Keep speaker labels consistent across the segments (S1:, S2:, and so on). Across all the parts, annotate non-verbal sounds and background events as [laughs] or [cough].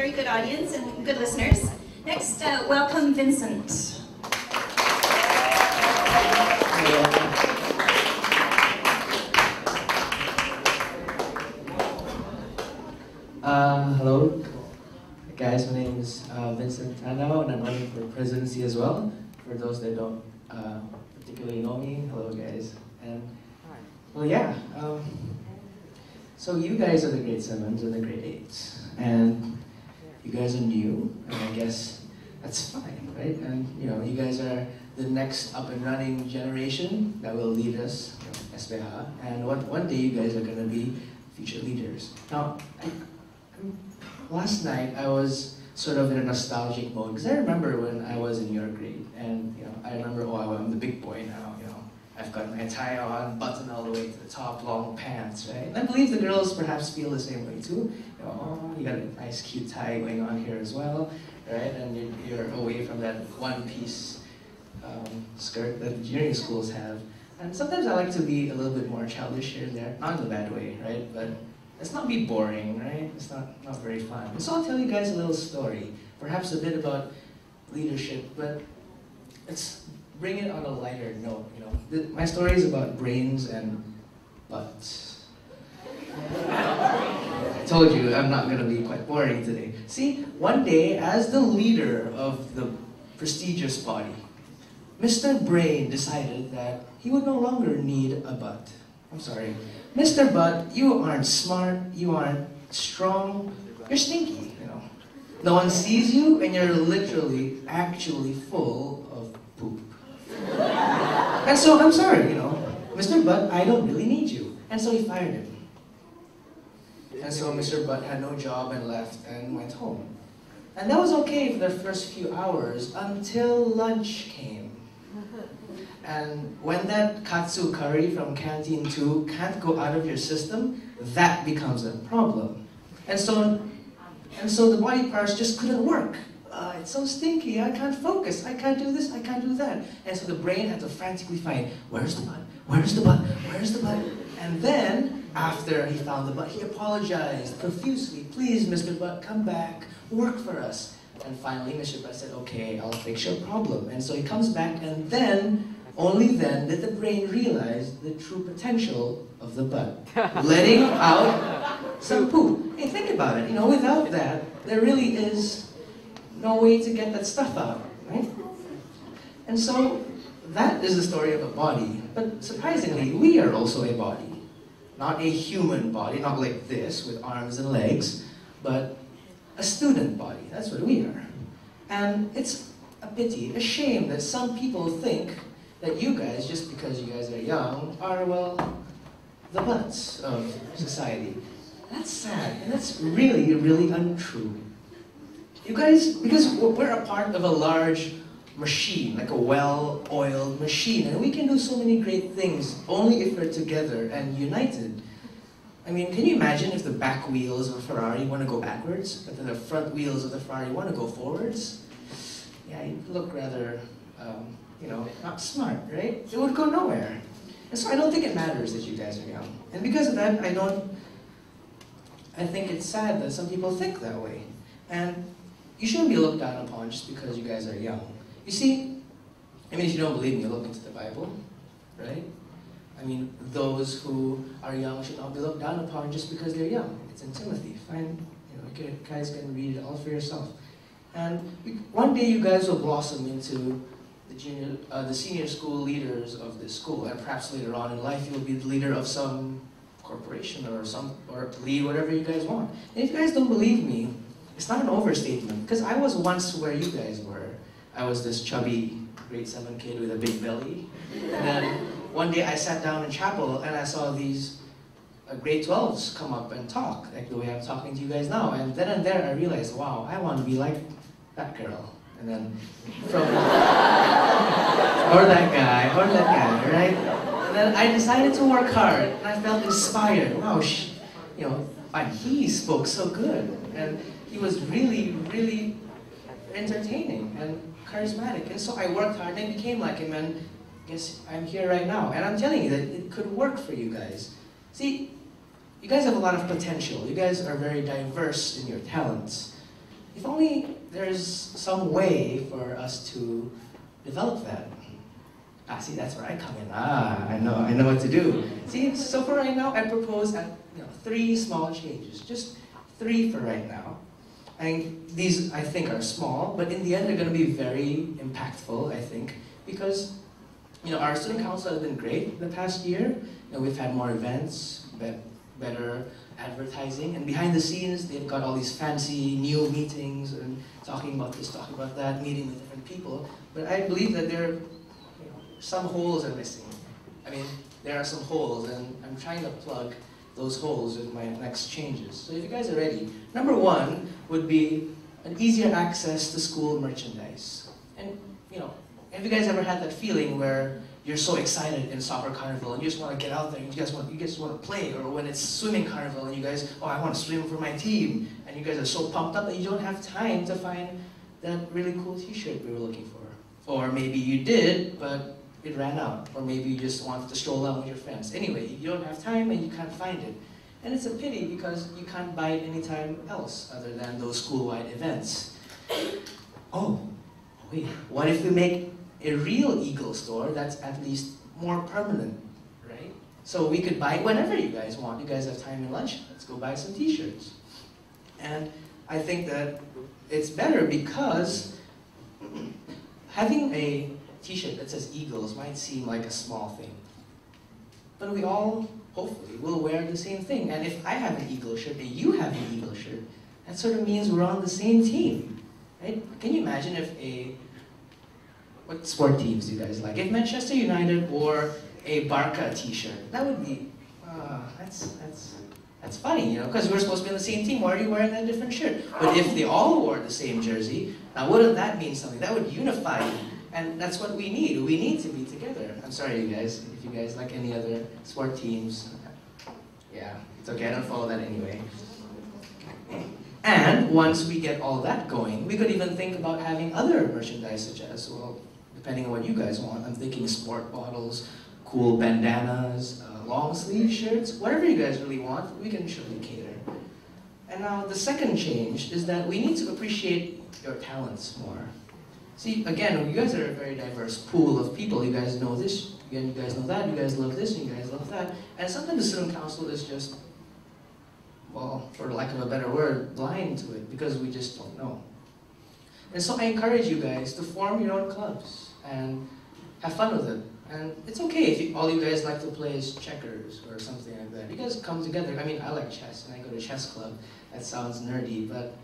S1: very good audience and good listeners. Next, uh, welcome Vincent.
S2: Uh, hello, guys. My name is uh, Vincent Tandao, and I'm running for presidency as well. For those that don't uh, particularly know me, hello, guys. And well, yeah. Um, so you guys are the grade sevens and the grade eights, and you guys are new, and I guess that's fine, right? And you know, you guys are the next up and running generation that will lead us, you know, SPH, and one, one day you guys are going to be future leaders. Now, I, last night I was sort of in a nostalgic mode because I remember when I was in your grade, and you know, I remember, oh, I'm the big boy now. You know, I've got my tie on, button all the way to the top, long pants, right? And I believe the girls perhaps feel the same way too. You know, oh, you got a nice cute tie going on here as well, right? And you're, you're away from that one-piece um, skirt that junior schools have. And sometimes I like to be a little bit more childish here and there, not in a bad way, right? But let's not be boring, right? It's not, not very fun. So I'll tell you guys a little story, perhaps a bit about leadership, but let's bring it on a lighter note, you know. The, my story is about brains and butts. [laughs] Told you I'm not gonna be quite boring today. See, one day, as the leader of the prestigious body, Mr. Brain decided that he would no longer need a butt. I'm sorry. Mr. Butt, you aren't smart, you aren't strong, you're stinky, you know. No one sees you and you're literally, actually full of poop. and so I'm sorry, you know, Mr. Butt, I don't really need you. And so he fired him. And so Mr. Butt had no job and left and went home. And that was okay for the first few hours until lunch came. And when that katsu curry from Canteen 2 can't go out of your system, that becomes a problem. And so, and so the body parts just couldn't work. Uh, it's so stinky, I can't focus, I can't do this, I can't do that. And so the brain had to frantically find, where's the butt, where's the butt, where's the butt? And then, after he found the butt, he apologized profusely, please Mr. Butt, come back, work for us. And finally, Mr. Butt said, okay, I'll fix your problem. And so he comes back, and then only then did the brain realize the true potential of the butt, [laughs] letting out some poop. Hey, think about it. You know, without that, there really is no way to get that stuff out, right? And so that is the story of a body. But surprisingly, we are also a body. Not a human body, not like this with arms and legs, but a student body. That's what we are. And it's a pity, a shame that some people think that you guys, just because you guys are young, are, well, the butts of society. That's sad, and that's really, really untrue. You guys, because we're a part of a large machine, like a well-oiled machine, and we can do so many great things only if we're together and united. I mean, can you imagine if the back wheels of a Ferrari want to go backwards, but then the front wheels of the Ferrari want to go forwards? Yeah, you look rather um, you know, not smart, right? It would go nowhere. And so I don't think it matters that you guys are young. And because of that, I don't, I think it's sad that some people think that way. And you shouldn't be looked down upon just because you guys are young. You see, I mean, if you don't believe me, look into the Bible, right? I mean, those who are young should not be looked down upon just because they're young. It's in Timothy. Find, you know, you guys can read it all for yourself. And one day you guys will blossom into the junior, uh, the senior school leaders of this school, and perhaps later on in life you'll be the leader of some corporation or some, or lead whatever you guys want. And if you guys don't believe me, it's not an overstatement, because I was once where you guys were. I was this chubby grade seven kid with a big belly, and then one day I sat down in chapel and I saw these uh, grade 12s come up and talk, like the way I'm talking to you guys now. And then and there I realized, wow, I want to be like that girl. And then from, [laughs] or that guy, or that guy, right? And then I decided to work hard, and I felt inspired. Wow, she, you know, and he spoke so good, and he was really, really entertaining and charismatic. And so I worked hard and became like him, and guess I'm here right now. And I'm telling you that it could work for you guys. See, you guys have a lot of potential. You guys are very diverse in your talents. if only there's some way for us to develop that. Ah, see, that's where I come in. Ah, I know, I know what to do. See, so for right now, I propose uh, you know, three small changes. Just three for right now. And these, I think, are small, but in the end, they're going to be very impactful, I think, because you know, our student council has been great the past year. You know, we've had more events, be better advertising, and behind the scenes, they've got all these fancy new meetings and talking about this, talking about that, meeting with different people. But I believe that there, you know, some holes are missing. I mean, there are some holes, and I'm trying to plug those holes with my next changes. So if you guys are ready, number one would be an easier access to school merchandise. And, you know, have you guys ever had that feeling where you're so excited in soccer carnival and you just want to get out there and you guys want you guys want to play or when it's swimming carnival and you guys oh I want to swim for my team and you guys are so pumped up that you don't have time to find that really cool t-shirt we were looking for or maybe you did but it ran out or maybe you just wanted to stroll out with your friends anyway you don't have time and you can't find it and it's a pity because you can't buy it anytime else other than those school-wide events oh, oh wait what if we make a real Eagle store that's at least more permanent, right? So we could buy it whenever you guys want. You guys have time in lunch, let's go buy some t-shirts. And I think that it's better because [clears throat] having a t-shirt that says Eagles might seem like a small thing. But we all, hopefully, will wear the same thing. And if I have an Eagle shirt and you have an Eagle shirt, that sort of means we're on the same team, right? Can you imagine if a what sport teams do you guys like? If Manchester United wore a Barca t-shirt, that would be, uh, that's, that's, that's funny, you know, because we're supposed to be on the same team. Why are you wearing a different shirt? But if they all wore the same jersey, now wouldn't that mean something? That would unify. And that's what we need. We need to be together. I'm sorry, you guys, if you guys like any other sport teams. Yeah, it's okay, I don't follow that anyway. And once we get all that going, we could even think about having other merchandise such as, well, depending on what you guys want. I'm thinking sport bottles, cool bandanas, uh, long sleeve shirts, whatever you guys really want, we can surely cater. And now the second change is that we need to appreciate your talents more. See, again, you guys are a very diverse pool of people. You guys know this, again, you guys know that, you guys love this, and you guys love that. And sometimes the student council is just, well, for lack of a better word, blind to it because we just don't know. And so I encourage you guys to form your own clubs and have fun with it. And it's okay if you, all you guys like to play is checkers or something like that. You guys come together. I mean, I like chess, and I go to chess club. That sounds nerdy, but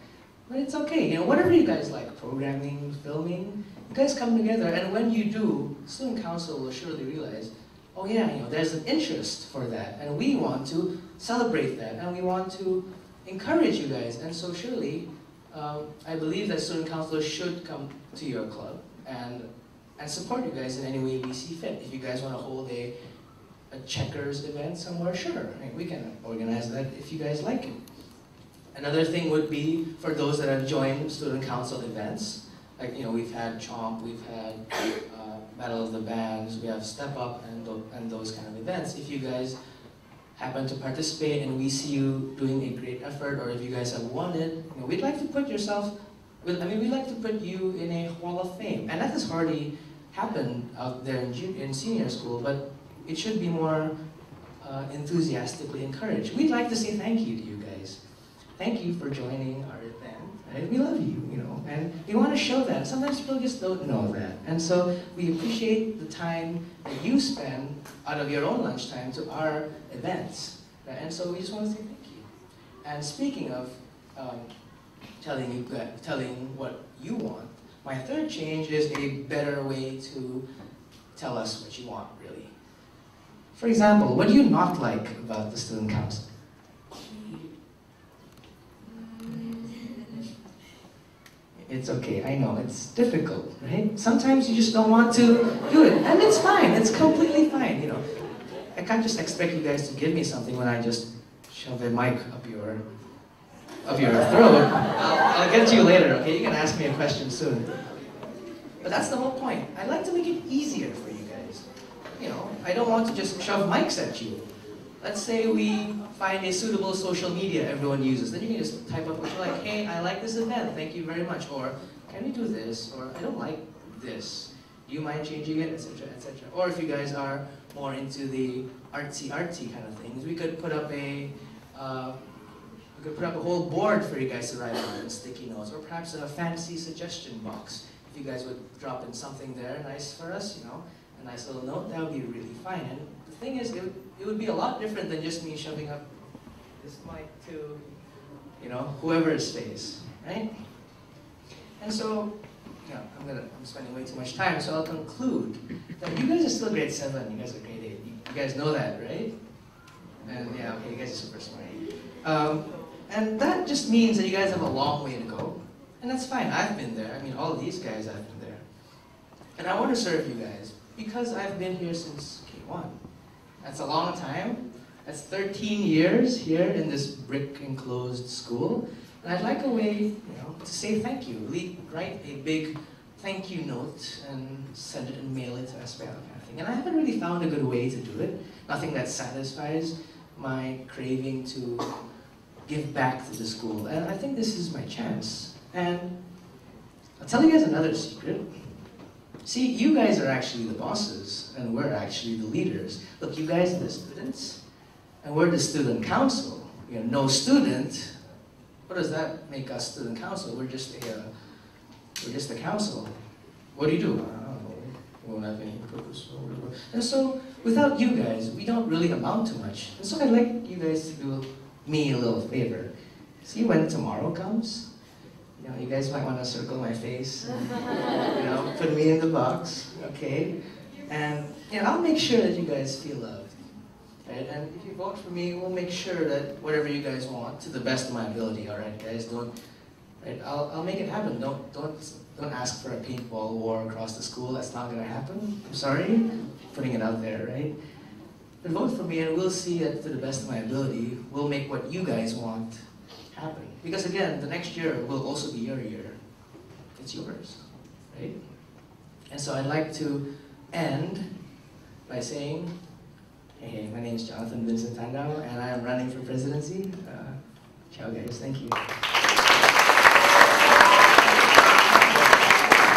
S2: but it's okay. You know, whatever you guys like, programming, filming, you guys come together. And when you do, student council will surely realize, oh yeah, you know, there's an interest for that, and we want to celebrate that, and we want to encourage you guys. And so surely, um, I believe that student councilors should come to your club and and support you guys in any way we see fit. If you guys want to hold a, a checkers event somewhere, sure, I mean, we can organize that if you guys like it. Another thing would be for those that have joined student council events, like, you know, we've had Chomp, we've had uh, Battle of the Bands, we have Step Up and, and those kind of events. If you guys happen to participate and we see you doing a great effort, or if you guys have won it, you know, we'd like to put yourself, I mean, we'd like to put you in a Hall of Fame. And that has hardly happened out there in, junior, in senior school, but it should be more uh, enthusiastically encouraged. We'd like to say thank you to you. Thank you for joining our event. Right? We love you, you know, and we want to show that. Sometimes people just don't know that. And so we appreciate the time that you spend out of your own lunchtime to our events. Right? And so we just want to say thank you. And speaking of um, telling you, telling what you want, my third change is a better way to tell us what you want, really. For example, what do you not like about the student council? It's okay, I know, it's difficult, right? Sometimes you just don't want to do it, and it's fine, it's completely fine, you know. I can't just expect you guys to give me something when I just shove a mic up your of your throat. I'll, I'll get to you later, okay? You can ask me a question soon. But that's the whole point. I like to make it easier for you guys. You know, I don't want to just shove mics at you. Let's say we find a suitable social media everyone uses. Then you can just type up what you like. Hey, I like this event. Thank you very much. Or can we do this? Or I don't like this. Do you mind changing it, etc., etc. Or if you guys are more into the artsy artsy kind of things, we could put up a uh, we could put up a whole board for you guys to write on and sticky notes, or perhaps a fancy suggestion box. If you guys would drop in something there nice for us, you know, a nice little note, that would be really fine. And the thing is, it would, it would be a lot different than just me shoving up this mic to, you know, whoever's face, right? And so, yeah, I'm gonna, I'm spending way too much time, so I'll conclude that you guys are still grade seven, you guys are grade eight. You, guys know that, right? And yeah, okay, you guys are super smart. Um, and that just means that you guys have a long way to go. And that's fine, I've been there. I mean, all these guys, I've been there. And I want to serve you guys because I've been here since K1. That's a long time. That's 13 years here in this brick enclosed school. And I'd like a way, you know, to say thank you. Write a big thank you note and send it and mail it to Espero kind of thing. And I haven't really found a good way to do it. Nothing that satisfies my craving to give back to the school. And I think this is my chance. And I'll tell you guys another secret. See, you guys are actually the bosses, and we're actually the leaders. Look, you guys are the students, and we're the student council. You know, no student. What does that make us student council? We're just a, uh, we're just a council. What do you do? I don't know. We won't have any purpose. And so, without you guys, we don't really amount to much. And so I'd like you guys to do me a little favor. See when tomorrow comes? You know, you guys might want to circle my face. and, you know, put me in the box, okay? And you know, I'll make sure that you guys feel loved. Right? And if you vote for me, we'll make sure that whatever you guys want, to the best of my ability, alright guys? Don't right? I'll, I'll make it happen. Don't don't don't ask for a paintball war across the school. That's not gonna happen. I'm sorry. Putting it out there, right? But vote for me and we'll see that to the best of my ability, we'll make what you guys want happen. Because again, the next year will also be your year. It's yours, right? And so I'd like to end by saying, hey, my name is Jonathan Vincent Tandao, and I am running for presidency. Uh, ciao guys, thank you.